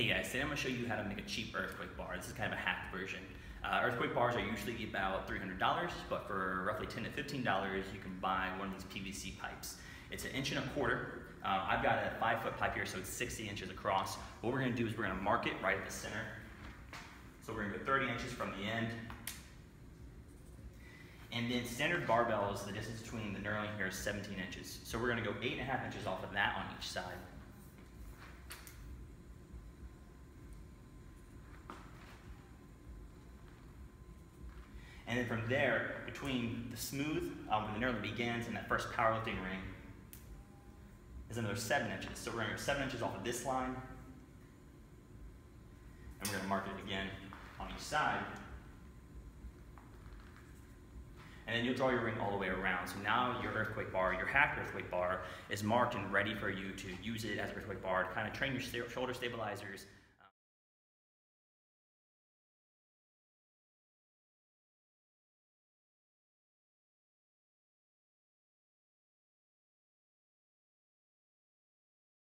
Hey guys, today I'm going to show you how to make a cheap earthquake bar. This is kind of a hacked version. Uh, earthquake bars are usually about $300, but for roughly 10 to $15, you can buy one of these PVC pipes. It's an inch and a quarter. Uh, I've got a five foot pipe here, so it's 60 inches across. What we're going to do is we're going to mark it right at the center. So we're going to go 30 inches from the end. And then standard barbells, the distance between the knurling here is 17 inches. So we're going to go eight and a half inches off of that on each side. And then from there, between the smooth, um, when the knurling begins, and that first powerlifting ring, is another seven inches. So we're to go seven inches off of this line, and we're going to mark it again on each side. And then you'll draw your ring all the way around. So now your earthquake bar, your hacked earthquake bar, is marked and ready for you to use it as an earthquake bar to kind of train your shoulder stabilizers,